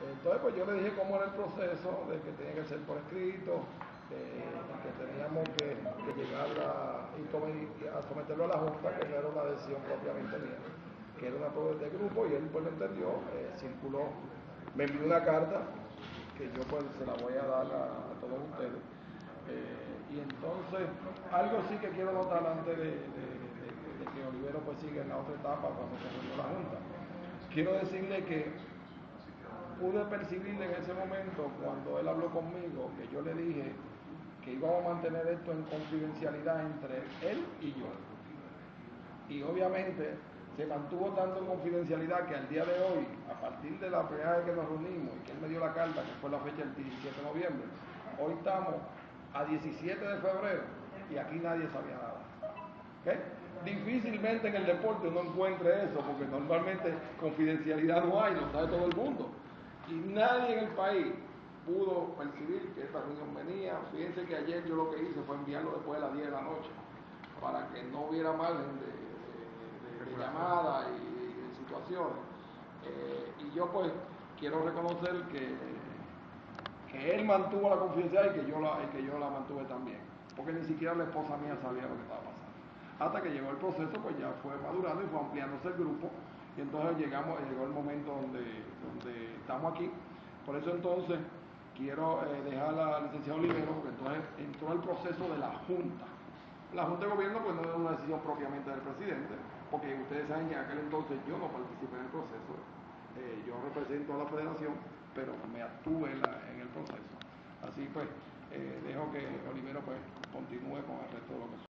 entonces pues yo le dije cómo era el proceso, de que tenía que ser por escrito, que teníamos que, llegar a, someterlo a la Junta, que no era una decisión propiamente mía, que era una prueba de grupo y él pues lo entendió, eh, circuló, me envió una carta que yo pues se la voy a dar a, todos ustedes. Eh, y entonces, algo sí que quiero notar antes de, que Olivero pues siga en la otra etapa cuando se reunió la Junta. Quiero decirle que pude percibirle en ese momento cuando él habló conmigo que yo le dije que íbamos a mantener esto en confidencialidad entre él y yo. Y obviamente se mantuvo tanto en confidencialidad que al día de hoy, a partir de la primera vez que nos reunimos y que él me dio la carta, que fue la fecha del 17 de noviembre, hoy estamos a 17 de febrero y aquí nadie sabía nada. Difícilmente en el deporte uno encuentre eso, porque normalmente confidencialidad no hay, lo sabe todo el mundo. Y nadie en el país pudo percibir que esta reunión venía. Fíjense que ayer yo lo que hice fue enviarlo después de las 10 de la noche, para que no hubiera margen de, llamadas y de situaciones. Eh, y yo pues quiero reconocer que, que él mantuvo la confidencialidad y que, yo la, y que yo la mantuve también, porque ni siquiera la esposa mía sabía lo que estaba pasando. Hasta que llegó el proceso, pues ya fue madurando y fue ampliándose el grupo y entonces llegamos, llegó el momento donde, donde estamos aquí. Por eso entonces quiero eh, dejar la licenciada Olivero, porque entonces entró el proceso de la Junta. La Junta de Gobierno pues no es una decisión propiamente del presidente, porque ustedes saben que en aquel entonces yo no participé en el proceso, eh, yo represento a la federación, pero me actué en, el proceso. Así pues, eh, dejo que Olivero pues continúe con el resto de lo que